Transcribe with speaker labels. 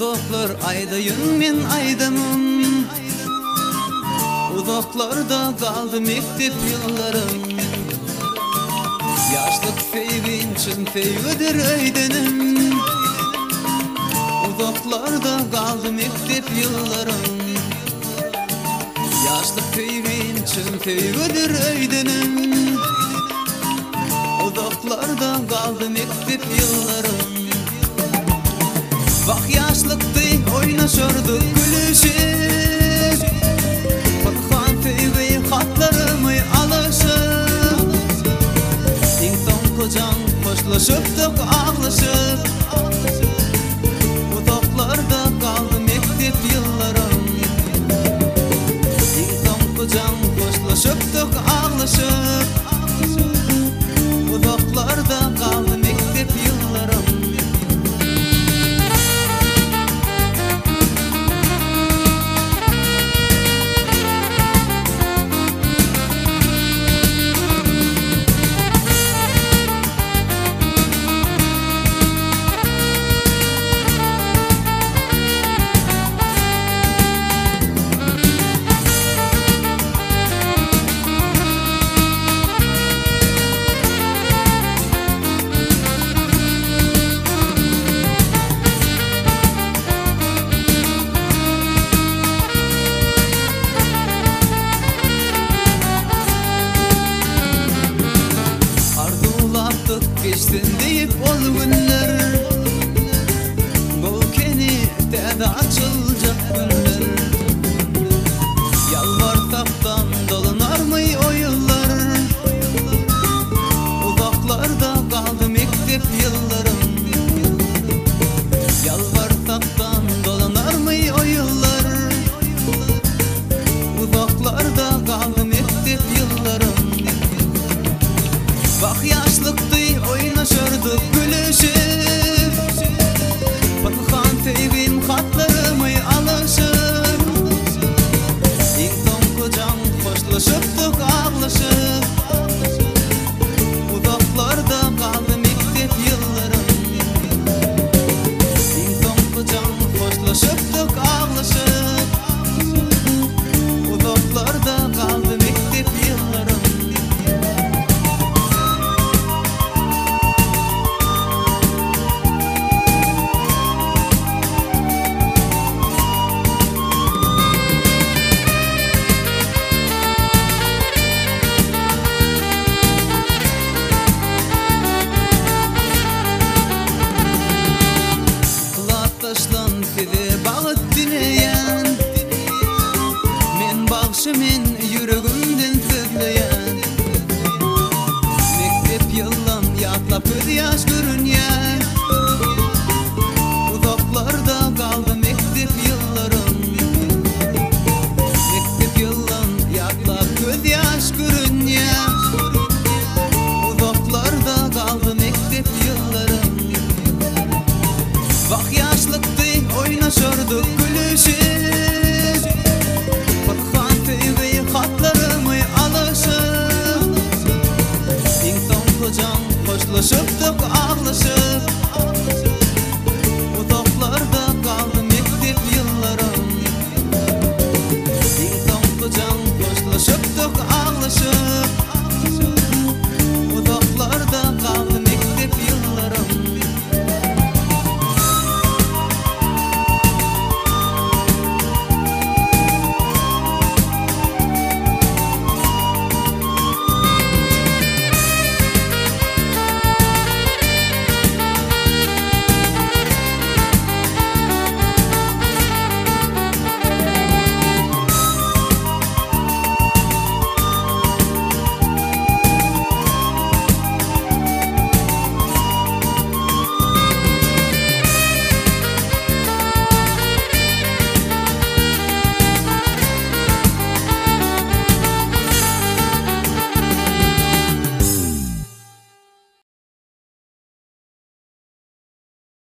Speaker 1: doklar aydayın men aydamım. Uzaklarda kaldı mektep yıllarım. Yaşlık feyvin çın feyvedir aydenim Uzaklarda kaldı mektep yıllarım. Yaşlık feyvin çın feyvedir aydenim Uzaklarda kaldı mektep yıllarım. choro do yaxshi men yuragimdan hidlayan mektep yildan yaqlab ko'z yosh ko'ringan uzoqlarda qoldi mektep yillarim mektep yildan yaqlab ko'z yosh ko'ringan uzoqlarda qoldi mektep yillarim vaq yoshlikda o'ynashardik olacağım Hoşlaşırdık ağlaşır.